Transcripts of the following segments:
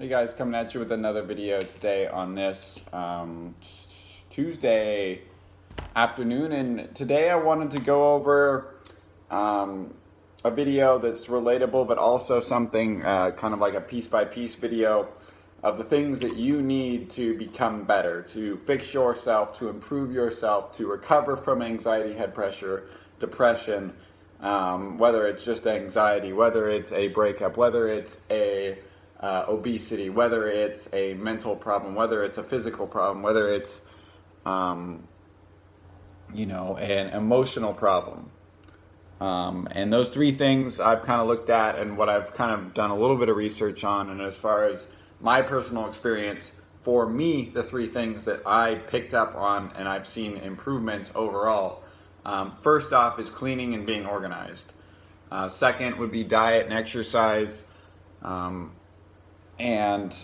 Hey guys, coming at you with another video today on this um, Tuesday afternoon. And today I wanted to go over um, a video that's relatable, but also something uh, kind of like a piece by piece video of the things that you need to become better, to fix yourself, to improve yourself, to recover from anxiety, head pressure, depression, um, whether it's just anxiety, whether it's a breakup, whether it's a uh, obesity, whether it's a mental problem, whether it's a physical problem, whether it's, um, you know, an emotional problem. Um, and those three things I've kind of looked at and what I've kind of done a little bit of research on. And as far as my personal experience, for me, the three things that I picked up on and I've seen improvements overall. Um, first off is cleaning and being organized. Uh, second would be diet and exercise. Um, and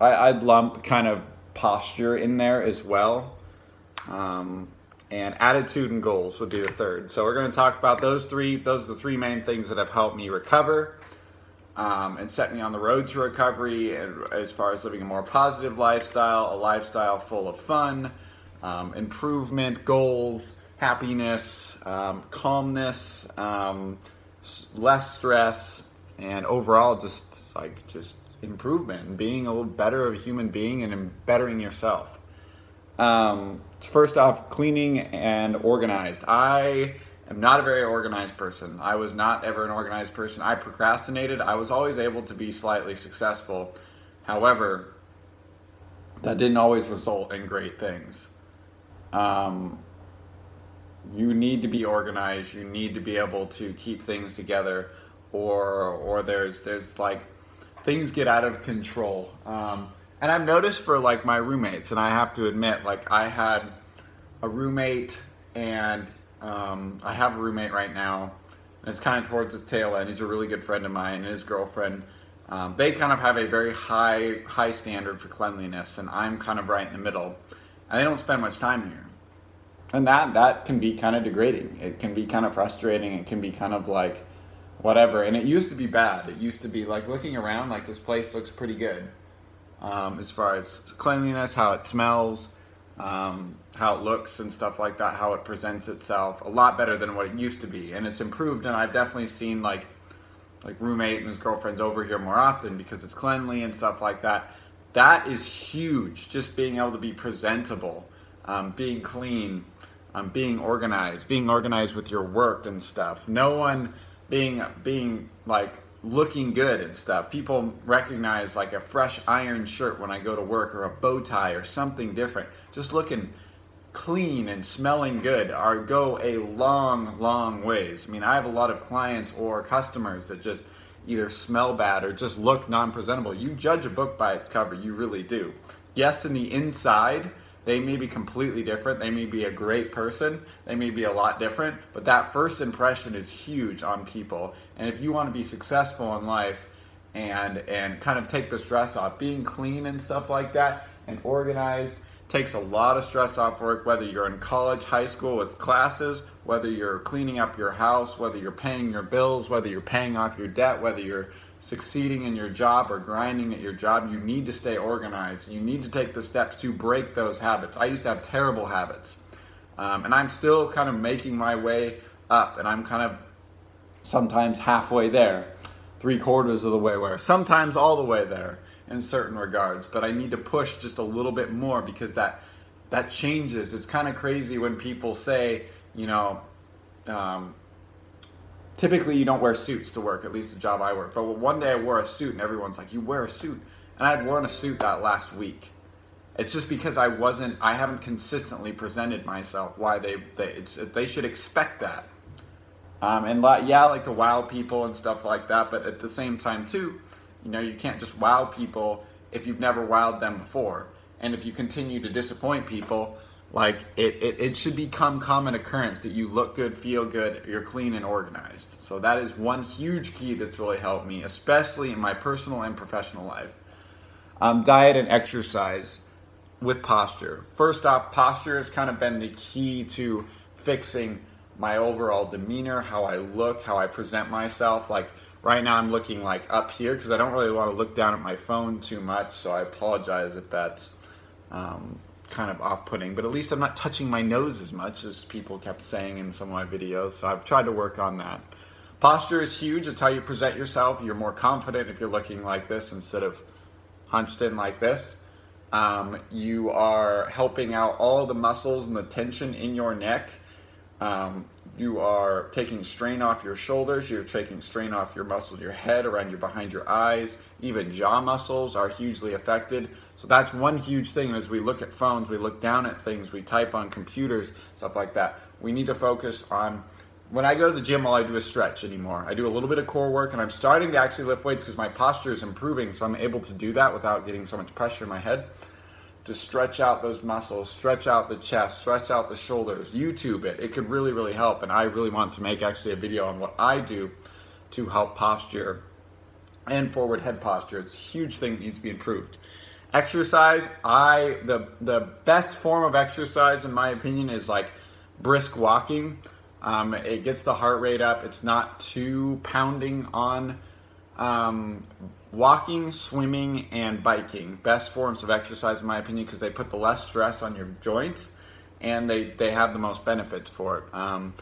I, would lump kind of posture in there as well. Um, and attitude and goals would be the third. So we're going to talk about those three. Those are the three main things that have helped me recover um, and set me on the road to recovery. And as far as living a more positive lifestyle, a lifestyle full of fun, um, improvement, goals, happiness, um, calmness, um, less stress, and overall just like just improvement and being a little better of a human being and bettering yourself. Um, first off, cleaning and organized. I am not a very organized person. I was not ever an organized person. I procrastinated. I was always able to be slightly successful. However, that didn't always result in great things. Um, you need to be organized. You need to be able to keep things together, or or there's there's like things get out of control. Um, and I've noticed for like my roommates, and I have to admit, like I had a roommate, and um, I have a roommate right now, and it's kind of towards his tail end. He's a really good friend of mine, and his girlfriend. Um, they kind of have a very high high standard for cleanliness, and I'm kind of right in the middle. And they don't spend much time here, and that that can be kind of degrading. It can be kind of frustrating. It can be kind of like whatever. And it used to be bad. It used to be like looking around, like this place looks pretty good um, as far as cleanliness, how it smells, um, how it looks, and stuff like that. How it presents itself, a lot better than what it used to be, and it's improved. And I've definitely seen like like roommate and his girlfriends over here more often because it's cleanly and stuff like that. That is huge. Just being able to be presentable, um, being clean, um, being organized, being organized with your work and stuff. No one being being like looking good and stuff. People recognize like a fresh iron shirt when I go to work or a bow tie or something different. Just looking clean and smelling good are go a long, long ways. I mean, I have a lot of clients or customers that just either smell bad or just look non-presentable. You judge a book by its cover, you really do. Yes, in the inside, they may be completely different. They may be a great person. They may be a lot different. But that first impression is huge on people. And if you want to be successful in life and and kind of take the stress off, being clean and stuff like that and organized takes a lot of stress off work, whether you're in college, high school with classes, whether you're cleaning up your house, whether you're paying your bills, whether you're paying off your debt, whether you're succeeding in your job or grinding at your job, you need to stay organized. You need to take the steps to break those habits. I used to have terrible habits, um, and I'm still kind of making my way up, and I'm kind of sometimes halfway there, three quarters of the way where, sometimes all the way there in certain regards, but I need to push just a little bit more because that that changes. It's kind of crazy when people say, you know, um, typically you don't wear suits to work, at least the job I work. But one day I wore a suit and everyone's like, you wear a suit. And I had worn a suit that last week. It's just because I wasn't, I haven't consistently presented myself why they, they, they should expect that. Um, and yeah, like to wow people and stuff like that, but at the same time too, you know, you can't just wow people if you've never wowed them before. And if you continue to disappoint people, like it, it, it should become common occurrence that you look good, feel good, you're clean and organized. So that is one huge key that's really helped me, especially in my personal and professional life. Um, diet and exercise with posture. First off, posture has kind of been the key to fixing my overall demeanor, how I look, how I present myself. Like Right now I'm looking like up here because I don't really want to look down at my phone too much, so I apologize if that's um, kind of off-putting, but at least I'm not touching my nose as much as people kept saying in some of my videos, so I've tried to work on that. Posture is huge. It's how you present yourself. You're more confident if you're looking like this instead of hunched in like this. Um, you are helping out all the muscles and the tension in your neck. Um, you are taking strain off your shoulders. You're taking strain off your muscles, your head, around your behind your eyes. Even jaw muscles are hugely affected. So that's one huge thing. As we look at phones, we look down at things, we type on computers, stuff like that. We need to focus on when I go to the gym, all I do is stretch anymore. I do a little bit of core work, and I'm starting to actually lift weights because my posture is improving, so I'm able to do that without getting so much pressure in my head. To stretch out those muscles, stretch out the chest, stretch out the shoulders, YouTube it. It could really, really help, and I really want to make actually a video on what I do to help posture and forward head posture. It's a huge thing that needs to be improved. Exercise, I the the best form of exercise in my opinion is like brisk walking um, it gets the heart rate up. It's not too pounding on um, walking, swimming, and biking. Best forms of exercise, in my opinion, because they put the less stress on your joints and they, they have the most benefits for it. Um,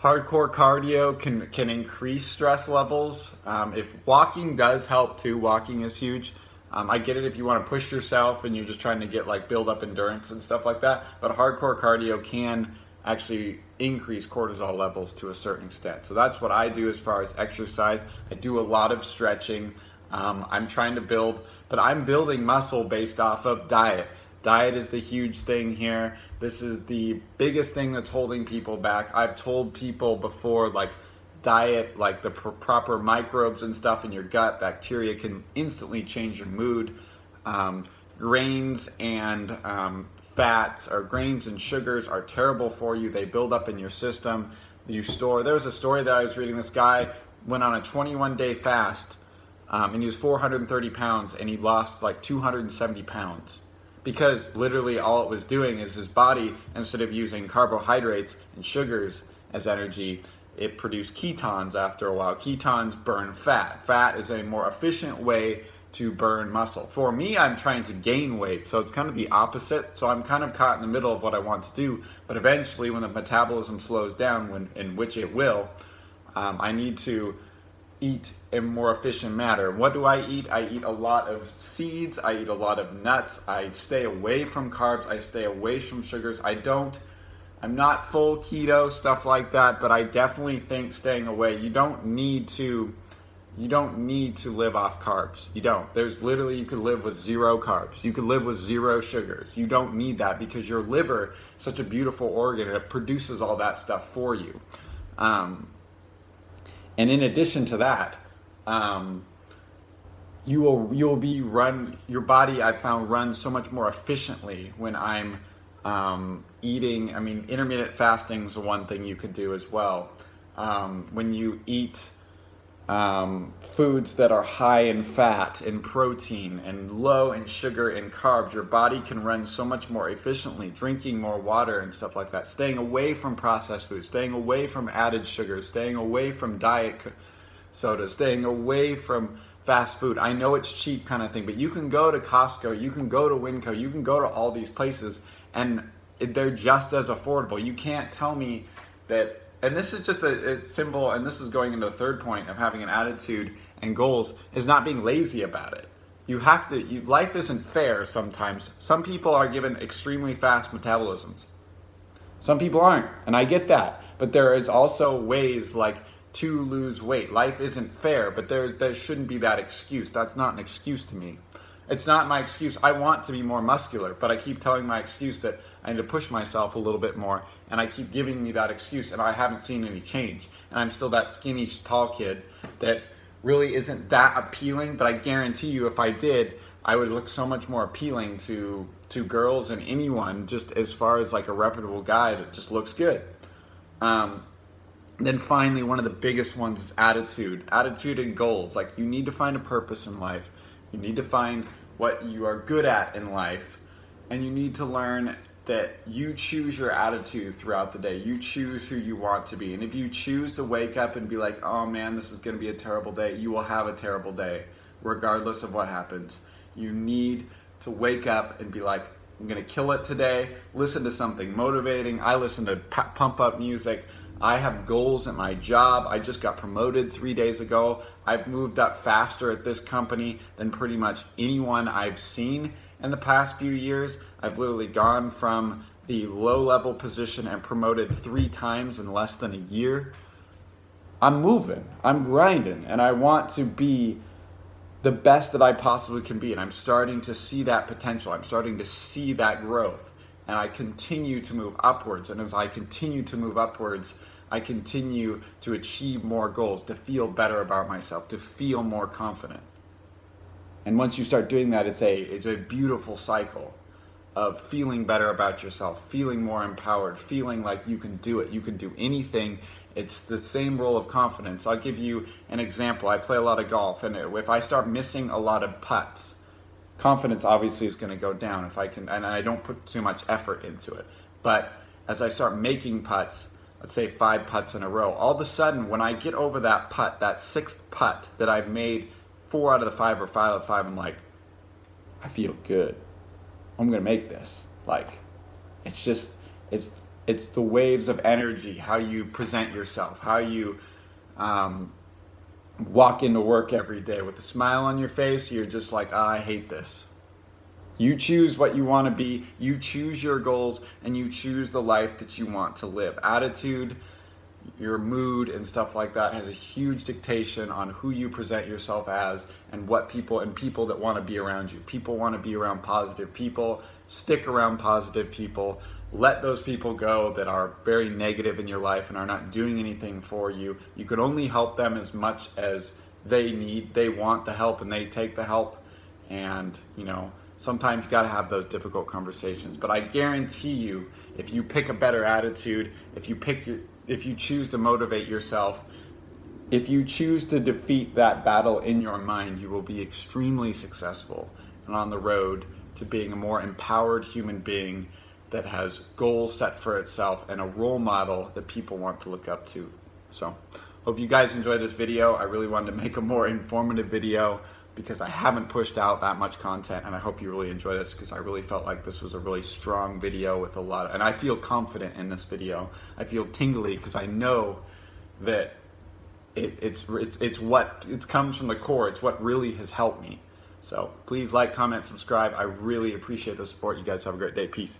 hardcore cardio can, can increase stress levels. Um, if walking does help too, walking is huge. Um, I get it if you want to push yourself and you're just trying to get like build up endurance and stuff like that, but hardcore cardio can actually increase cortisol levels to a certain extent. So that's what I do as far as exercise. I do a lot of stretching. Um, I'm trying to build, but I'm building muscle based off of diet. Diet is the huge thing here. This is the biggest thing that's holding people back. I've told people before, like, diet, like the pr- proper microbes and stuff in your gut, bacteria can instantly change your mood. Um, grains and um, fats or grains and sugars are terrible for you. They build up in your system. You store. There was a story that I was reading. This guy went on a 21 day fast, um, and he was 430 pounds, and he lost like 270 pounds because literally all it was doing is his body, instead of using carbohydrates and sugars as energy, it produced ketones after a while. Ketones burn fat. Fat is a more efficient way to burn muscle. For me, I'm trying to gain weight, so it's kind of the opposite. So I'm kind of caught in the middle of what I want to do. But eventually, when the metabolism slows down, when in which it will, um, I need to eat in more efficient manner. What do I eat? I eat a lot of seeds. I eat a lot of nuts. I stay away from carbs. I stay away from sugars. I don't. I'm not full keto stuff like that, but I definitely think staying away. You don't need to you don't need to live off carbs. You don't. There's literally, you could live with zero carbs. You could live with zero sugars. You don't need that because your liver such a beautiful organ it produces all that stuff for you. Um, and in addition to that, um, you will you'll be run your body I found runs so much more efficiently when I'm um, eating. I mean, intermittent fasting is one thing you could do as well. Um, when you eat um, foods that are high in fat and protein and low in sugar and carbs, your body can run so much more efficiently, drinking more water and stuff like that, staying away from processed foods, staying away from added sugars, staying away from diet soda, staying away from fast food. I know it's cheap kind of thing, but you can go to Costco, you can go to Winco, you can go to all these places and they're just as affordable. You can't tell me that and this is just a, a, symbol, and this is going into the third point of having an attitude and goals, is not being lazy about it. You have to, you, life isn't fair sometimes. Some people are given extremely fast metabolisms. Some people aren't, and I get that. But there is also ways like to lose weight. Life isn't fair, but there, there shouldn't be that excuse. That's not an excuse to me. It's not my excuse. I want to be more muscular, but I keep telling my excuse that I need to push myself a little bit more, and I keep giving me that excuse, and I haven't seen any change. And I'm still that skinny, tall kid that really isn't that appealing, but I guarantee you if I did, I would look so much more appealing to to girls and anyone just as far as like a reputable guy that just looks good. Um, then finally, one of the biggest ones is attitude. Attitude and goals. Like you need to find a purpose in life. You need to find what you are good at in life, and you need to learn that you choose your attitude throughout the day. You choose who you want to be. And if you choose to wake up and be like, oh man, this is going to be a terrible day, you will have a terrible day, regardless of what happens. You need to wake up and be like, I'm going to kill it today. Listen to something motivating. I listen to pump up music. I have goals at my job. I just got promoted three days ago. I've moved up faster at this company than pretty much anyone I've seen in the past few years. I've literally gone from the low level position and promoted three times in less than a year. I'm moving, I'm grinding, and I want to be the best that I possibly can be. And I'm starting to see that potential. I'm starting to see that growth. And I continue to move upwards. And as I continue to move upwards, I continue to achieve more goals, to feel better about myself, to feel more confident. And once you start doing that, it's a, it's a beautiful cycle of feeling better about yourself, feeling more empowered, feeling like you can do it. You can do anything. It's the same role of confidence. I'll give you an example. I play a lot of golf, and if I start missing a lot of putts, confidence obviously is going to go down if I can, and I don't put too much effort into it. But as I start making putts, let's say five putts in a row, all of a sudden when I get over that putt, that sixth putt that I've made four out of the five or five out of five, I'm like, I feel good. I'm gonna make this. Like, it's just, it's it's the waves of energy, how you present yourself, how you um, walk into work every day with a smile on your face. You're just like, oh, I hate this. You choose what you want to be, you choose your goals, and you choose the life that you want to live. Attitude, your mood, and stuff like that has a huge dictation on who you present yourself as and what people and people that want to be around you. People want to be around positive people, stick around positive people. Let those people go that are very negative in your life and are not doing anything for you. You can only help them as much as they need. They want the help and they take the help. And, you know, sometimes you got to have those difficult conversations. But I guarantee you, if you pick a better attitude, if you pick your, if you choose to motivate yourself, if you choose to defeat that battle in your mind, you will be extremely successful and on the road to being a more empowered human being that has goals set for itself and a role model that people want to look up to. So, hope you guys enjoyed this video. I really wanted to make a more informative video because I haven't pushed out that much content and I hope you really enjoy this because I really felt like this was a really strong video with a lot of, and I feel confident in this video. I feel tingly because I know that it, it's, it's, it's what, it comes from the core. It's what really has helped me. So please like, comment, subscribe. I really appreciate the support. You guys have a great day. Peace.